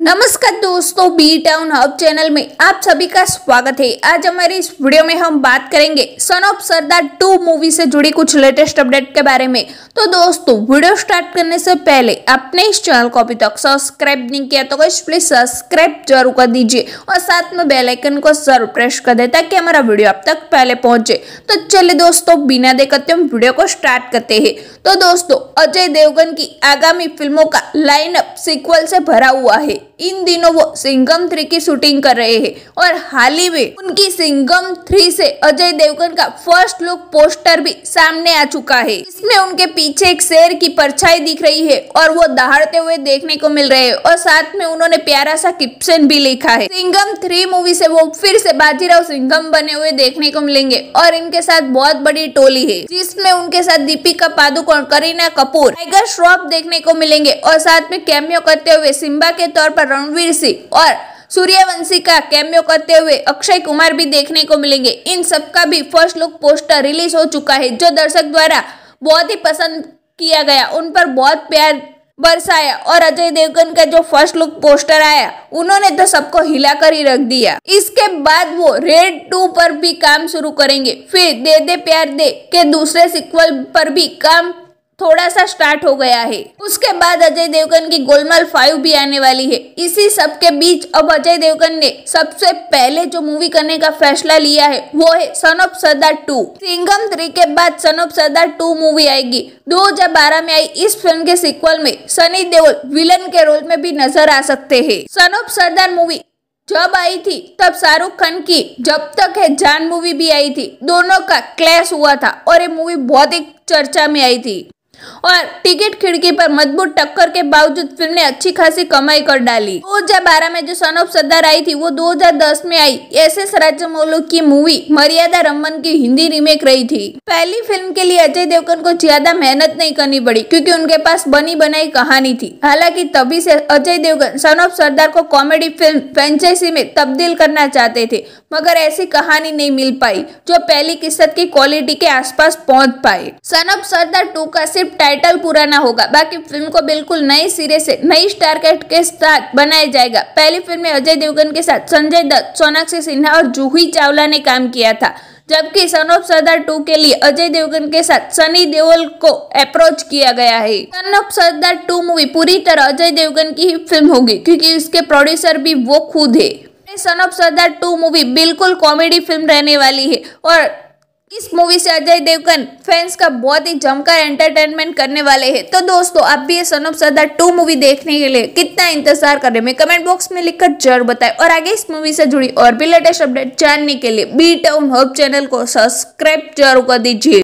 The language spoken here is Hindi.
नमस्कार दोस्तों बी टाउन हब चैनल में आप सभी का स्वागत है। आज हमारे इस वीडियो में हम बात करेंगे Son of Sardaar two movie से जुड़ी कुछ लेटेस्ट अपडेट के बारे में। तो दोस्तों, वीडियो स्टार्ट करने से पहले आपने इस चैनल को अभी तक सब्सक्राइब नहीं किया तो प्लीज़ सब्सक्राइब ज़रूर कर दीजिए और साथ में बेल आइकन को ज़रूर प्रेस कर दे ताकि हमारा वीडियो आप तक पहले पहुँचे। तो चलिए दोस्तों, बिना देखते हम वीडियो को स्टार्ट करते हैं। तो दोस्तों, अजय देवगन की आगामी फ़िल्मों का लाइनअप सिक्वल से भरा हुआ है। इन दिनों वो सिंगम थ्री की शूटिंग कर रहे हैं और हाल ही में उनकी सिंगम थ्री से अजय देवगन का फ़र्स्ट लुक पोस्टर भी सामने आ चुका है। इसमें उनके पीछे एक शेर की परछाई दिख रही है और वो दहाड़ते हुए देखने को मिल रहे हैं और साथ में उन्होंने प्यारा सा किप्सन भी लिखा है। सिंगम थ्री मूवी से वो फिर से बाजीराव सिंगम बने हुए देखने को मिलेंगे और इनके साथ बहुत बड़ी टोली है, जिसमें उनके साथ दीपिका पादुकोण करीना कपूर, टाइगर श्रॉफ देखने को मिलेंगे और साथ में कैमियो करते हुए सिम्बा के तौर पर रणवीर सिंह और सूर्यवंशी का कैमियो करते हुए अक्षय कुमार भी देखने को मिलेंगे। इन सब का भी फ़र्स्ट लुक पोस्टर रिलीज़ हो चुका है, जो दर्शक द्वारा बहुत ही पसंद किया गया। उन पर बहुत प्यार बरसाया और अजय देवगन का जो फ़र्स्ट लुक पोस्टर आया, उन्होंने तो सबको हिलाकर ही रख दिया। इसके बाद वो रेड टू पर भी काम शुरू करेंगे। फिर दे दे प्यार दे के दूसरे सिक्वल पर भी काम थोड़ा सा स्टार्ट हो गया है। उसके बाद अजय देवगन की गोलमाल फाइव भी आने वाली है। इसी सब के बीच अब अजय देवगन ने सबसे पहले जो मूवी करने का फैसला लिया है, वो है Son of Sardaar two Singham three के बाद Son of Sardaar two movie आएगी। 2012 में आई इस फ़िल्म के सिक्वल में सनी देओल विलन के रोल में भी नज़र आ सकते हैं। सन ऑफ़ सरदार मूवी जब आई थी, तब शाहरुख खान की जब तक है जान मूवी भी आई थी। दोनों का क्लैश हुआ था और ये मूवी बहुत ही चर्चा में आई थी। और टिकट खिड़की पर मज़बूत टक्कर के बावजूद फ़िल्म ने अच्छी खासी कमाई कर डाली। 2012 में जो सन ऑफ़ सरदार आई थी, वो 2010 में आई। एस एस राजमौलू की मूवी मर्यादा रमन की हिंदी रीमेक रही थी। पहली फ़िल्म के लिए अजय देवगन को ज़्यादा मेहनत नहीं करनी पड़ी, क्योंकि उनके पास बनी बनाई कहानी थी। हालाँकि तभी से अजय देवगन सन ऑफ़ सरदार को कॉमेडी फ़िल्म फ्रेंचाइजी में तब्दील करना चाहते थे, मगर ऐसी कहानी नहीं मिल पाई, जो पहली किस्सत की क्वालिटी के आसपास पहुँच पाए। सन ऑफ़ सरदार टू का सिर्फ़ सिर्फ़ टाइटल पुराना होगा। बाकी फ़िल्म को बिल्कुल नए सिरे से, नई स्टार कैट के साथ बनाया जाएगा। पहली फ़िल्म में अजय देवगन के साथ संजय दत्त, सोनाक्षी सिन्हा और जूही चावला ने काम किया था। जबकि सन ऑफ़ सरदार टू के लिए अजय देवगन के साथ सनी देओल को अप्रोच किया गया है। Son of Sardaar two movie पूरी तरह अजय देवगन की ही फ़िल्म होगी, क्योंकि इसके प्रोड्यूसर भी वो खुद है। Son of Sardaar two movie बिल्कुल कॉमेडी फ़िल्म रहने वाली है और इस मूवी से अजय देवगन फैंस का बहुत ही जमकर एंटरटेनमेंट करने वाले हैं। तो दोस्तों आप भी ये Son of Sardaar two movie देखने के लिए कितना इंतज़ार कर रहे हैं कमेंट बॉक्स में लिखकर ज़रूर बताएँ। और आगे इस मूवी से जुड़ी और भी लेटेस्ट अपडेट जानने के लिए बी टाउन हब चैनल को सब्सक्राइब ज़रूर कर दीजिए।